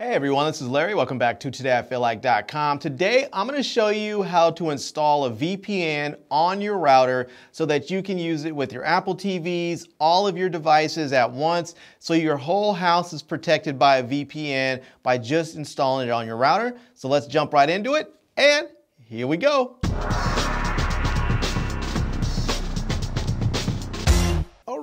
Hey everyone, this is Larry. Welcome back to todayifeellike.com. Today I'm going to show you how to install a VPN on your router so that you can use it with your Apple TVs, all of your devices at once, so your whole house is protected by a VPN by just installing it on your router. So let's jump right into it and here we go.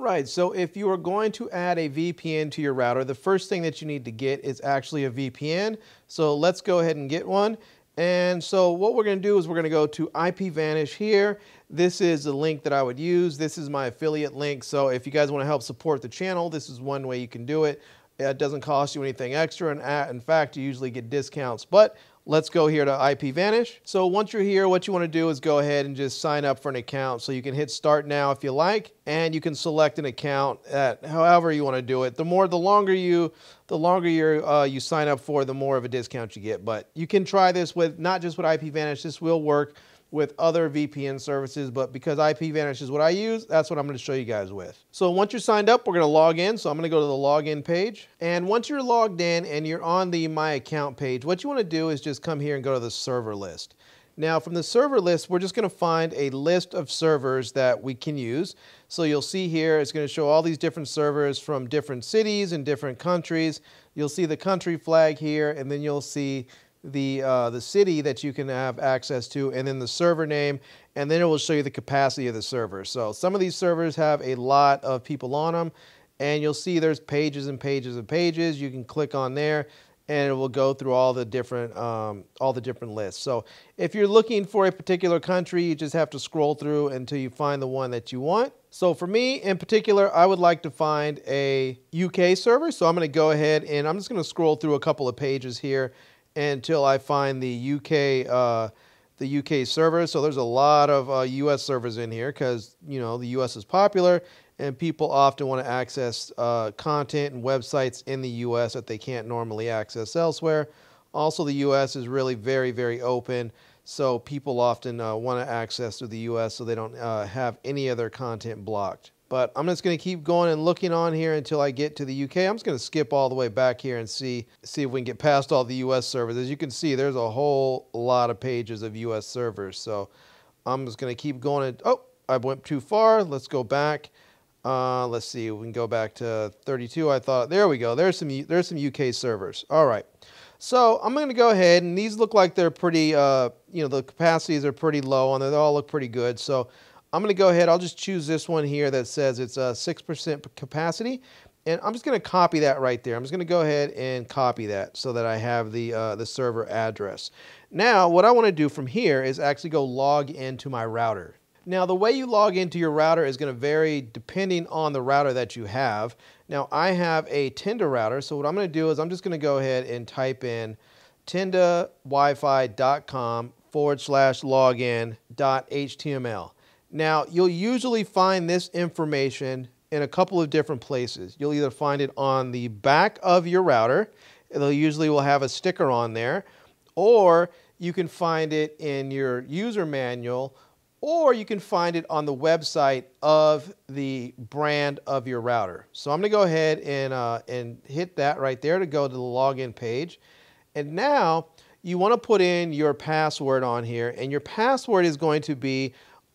Right, so if you are going to add a VPN to your router, the first thing that you need to get is actually a VPN. So let's go ahead and get one. And so what we're going to do is we're going to go to IPVanish here. This is the link that I would use. This is my affiliate link. So if you guys want to help support the channel, this is one way you can do it. It doesn't cost you anything extra. And uh, in fact, you usually get discounts. But Let's go here to IPVanish. So once you're here, what you want to do is go ahead and just sign up for an account. So you can hit start now if you like, and you can select an account at however you want to do it. The more, the longer you, the longer you uh, you sign up for, the more of a discount you get. But you can try this with not just with IPVanish. This will work with other VPN services, but because IPVanish is what I use, that's what I'm gonna show you guys with. So once you're signed up, we're gonna log in. So I'm gonna go to the login page. And once you're logged in and you're on the My Account page, what you wanna do is just come here and go to the server list. Now from the server list, we're just gonna find a list of servers that we can use. So you'll see here, it's gonna show all these different servers from different cities and different countries. You'll see the country flag here, and then you'll see the, uh, the city that you can have access to, and then the server name, and then it will show you the capacity of the server. So some of these servers have a lot of people on them, and you'll see there's pages and pages and pages. You can click on there, and it will go through all the different um, all the different lists. So if you're looking for a particular country, you just have to scroll through until you find the one that you want. So for me in particular, I would like to find a UK server. So I'm going to go ahead and I'm just going to scroll through a couple of pages here until I find the UK uh, the UK servers. So there's a lot of uh, US servers in here because you know the US is popular and people often want to access uh, content and websites in the US that they can't normally access elsewhere. Also, the US is really very very open. So people often uh, want to access to the US so they don't uh, have any other content blocked. But I'm just going to keep going and looking on here until I get to the UK. I'm just going to skip all the way back here and see, see if we can get past all the US servers. As you can see, there's a whole lot of pages of US servers. So I'm just going to keep going. And, oh, I went too far. Let's go back. Uh, let's see. We can go back to 32. I thought, there we go. There's some, there's some UK servers. All right. So I'm going to go ahead, and these look like they're pretty, uh, you know, the capacities are pretty low, and they all look pretty good. So I'm going to go ahead. I'll just choose this one here that says it's a 6% capacity. And I'm just going to copy that right there. I'm just going to go ahead and copy that so that I have the, uh, the server address. Now, what I want to do from here is actually go log into my router. Now, the way you log into your router is going to vary depending on the router that you have. Now, I have a Tenda router, so what I'm going to do is I'm just going to go ahead and type in tendawifi.com forward slash login dot HTML. Now, you'll usually find this information in a couple of different places. You'll either find it on the back of your router, it usually will have a sticker on there, or you can find it in your user manual, or you can find it on the website of the brand of your router. So I'm to go ahead and, uh, and hit that right there to go to the login page. And now you want to put in your password on here, and your password is going to be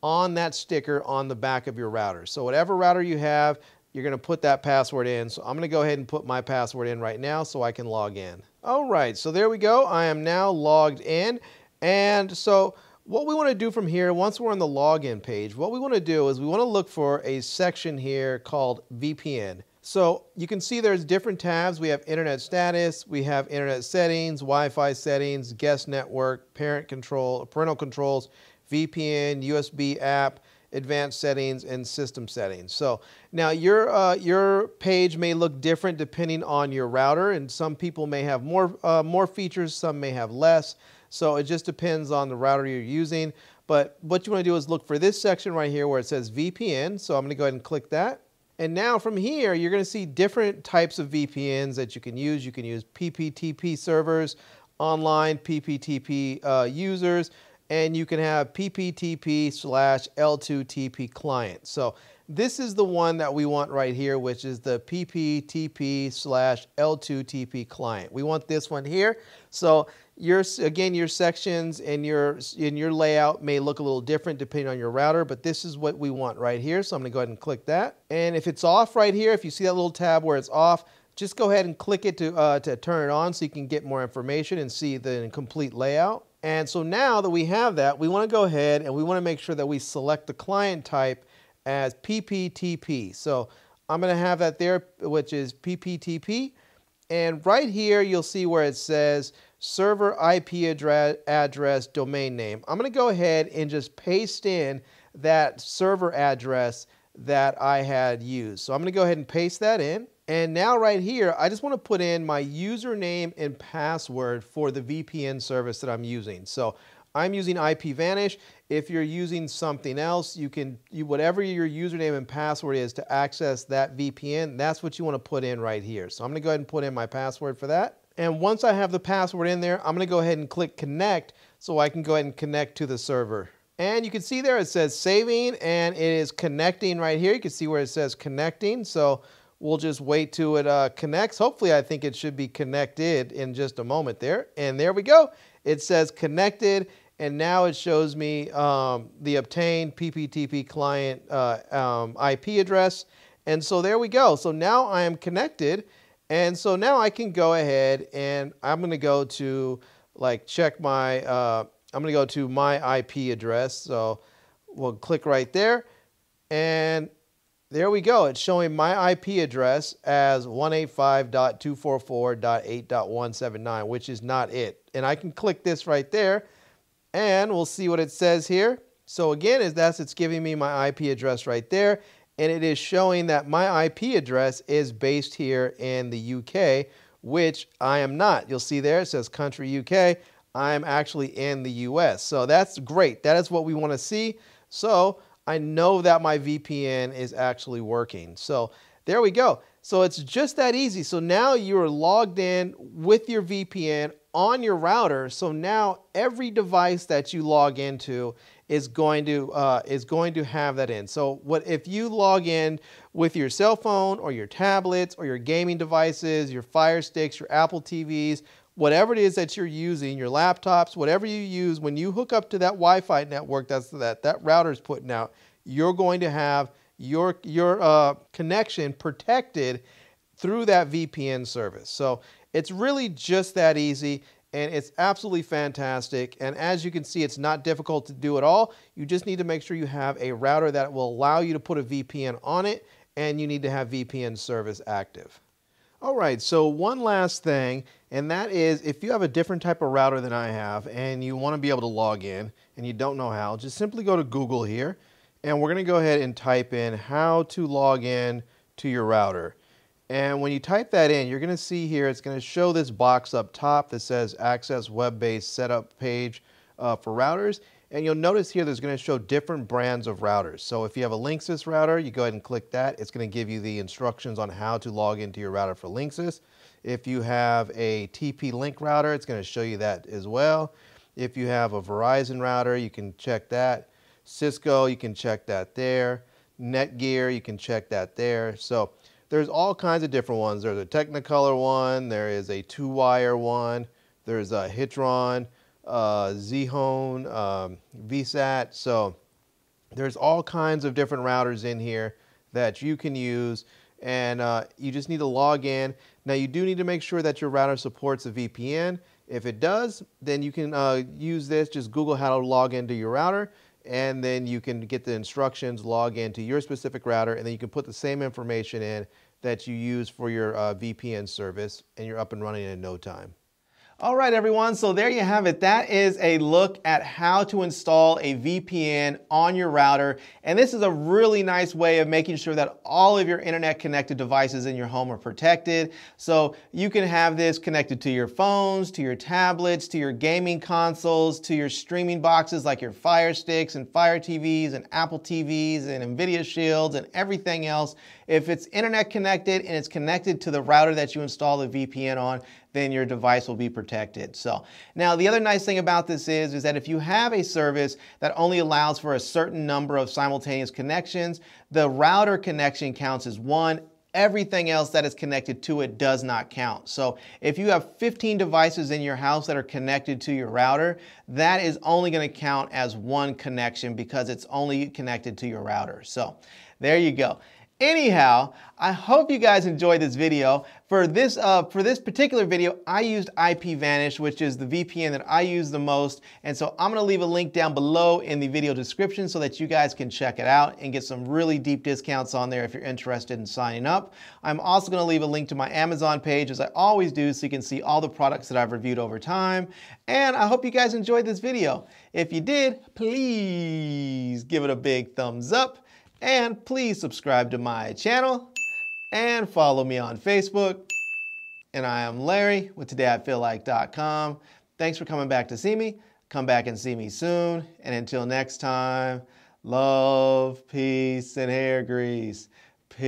on that sticker on the back of your router. So whatever router you have, you're going to put that password in. So I'm going to go ahead and put my password in right now so I can log in. All right, so there we go. I am now logged in. And so what we want to do from here, once we're on the login page, what we want to do is we want to look for a section here called VPN. So you can see there's different tabs. We have internet status, we have internet settings, Wi-Fi settings, guest network, parent control, parental controls, VPN, USB app, advanced settings, and system settings. So now your, uh, your page may look different depending on your router, and some people may have more, uh, more features, some may have less. So it just depends on the router you're using. But what you want to do is look for this section right here where it says VPN. So I'm going to go ahead and click that. And now from here, you're going to see different types of VPNs that you can use. You can use PPTP servers, online PPTP uh, users and you can have PPTP slash L2TP client. So this is the one that we want right here, which is the PPTP slash L2TP client. We want this one here. So your, again, your sections and your, in your layout may look a little different depending on your router, but this is what we want right here. So I'm gonna go ahead and click that. And if it's off right here, if you see that little tab where it's off, just go ahead and click it to, uh, to turn it on so you can get more information and see the complete layout. And so now that we have that, we wanna go ahead and we wanna make sure that we select the client type as PPTP. So I'm gonna have that there, which is PPTP. And right here, you'll see where it says server IP address, address domain name. I'm going to go ahead and just paste in that server address that I had used. So I'm going to go ahead and paste that in. And now right here, I just want to put in my username and password for the VPN service that I'm using. So I'm using IPVanish. If you're using something else, you can, you, whatever your username and password is to access that VPN, that's what you want to put in right here. So I'm going to go ahead and put in my password for that. And once I have the password in there, I'm going to go ahead and click connect so I can go ahead and connect to the server. And you can see there it says saving and it is connecting right here. You can see where it says connecting. So we'll just wait till it uh, connects. Hopefully I think it should be connected in just a moment there. And there we go. It says connected and now it shows me um, the obtained PPTP client uh, um, IP address. And so there we go. So now I am connected and so now I can go ahead and I'm going to go to like check my, uh, I'm going to go to my IP address. So we'll click right there. And there we go. It's showing my IP address as 185.244.8.179, which is not it. And I can click this right there and we'll see what it says here. So again, is that's it's giving me my IP address right there and it is showing that my IP address is based here in the UK, which I am not. You'll see there it says country UK. I'm actually in the US. So that's great. That is what we want to see. So I know that my VPN is actually working. So there we go. So it's just that easy. So now you're logged in with your VPN on your router. So now every device that you log into is going to uh, is going to have that in. So what if you log in with your cell phone or your tablets or your gaming devices, your Fire Sticks, your Apple TVs, whatever it is that you're using, your laptops, whatever you use, when you hook up to that Wi-Fi network that's that that router's putting out, you're going to have your your uh, connection protected through that VPN service. So it's really just that easy and it's absolutely fantastic. And as you can see, it's not difficult to do at all. You just need to make sure you have a router that will allow you to put a VPN on it, and you need to have VPN service active. All right, so one last thing, and that is if you have a different type of router than I have and you want to be able to log in and you don't know how, just simply go to Google here, and we're going to go ahead and type in how to log in to your router. And when you type that in, you're going to see here, it's going to show this box up top that says Access Web-Based Setup Page uh, for routers. And you'll notice here there's going to show different brands of routers. So if you have a Linksys router, you go ahead and click that. It's going to give you the instructions on how to log into your router for Linksys. If you have a TP-Link router, it's going to show you that as well. If you have a Verizon router, you can check that. Cisco, you can check that there. Netgear, you can check that there. So there's all kinds of different ones. There's a Technicolor one, there is a two-wire one, there's a Hitron, uh, Zhone, um, VSAT. So there's all kinds of different routers in here that you can use and uh, you just need to log in. Now you do need to make sure that your router supports a VPN. If it does, then you can uh, use this. Just Google how to log into your router and then you can get the instructions, log into your specific router, and then you can put the same information in that you use for your uh, VPN service, and you're up and running in no time. All right, everyone, so there you have it. That is a look at how to install a VPN on your router. And this is a really nice way of making sure that all of your internet connected devices in your home are protected. So you can have this connected to your phones, to your tablets, to your gaming consoles, to your streaming boxes like your Fire Sticks and Fire TVs and Apple TVs and NVIDIA Shields and everything else. If it's internet connected and it's connected to the router that you install the VPN on, then your device will be protected. So now the other nice thing about this is, is that if you have a service that only allows for a certain number of simultaneous connections, the router connection counts as one everything else that is connected to it does not count. So if you have 15 devices in your house that are connected to your router, that is only going to count as one connection because it's only connected to your router. So there you go. Anyhow, I hope you guys enjoyed this video. For this, uh, for this particular video, I used IPVanish, which is the VPN that I use the most. And so I'm gonna leave a link down below in the video description so that you guys can check it out and get some really deep discounts on there if you're interested in signing up. I'm also gonna leave a link to my Amazon page as I always do so you can see all the products that I've reviewed over time. And I hope you guys enjoyed this video. If you did, please give it a big thumbs up. And please subscribe to my channel and follow me on Facebook. And I am Larry with TodayIFeelLike.com. Thanks for coming back to see me. Come back and see me soon. And until next time, love, peace, and hair grease. Peace.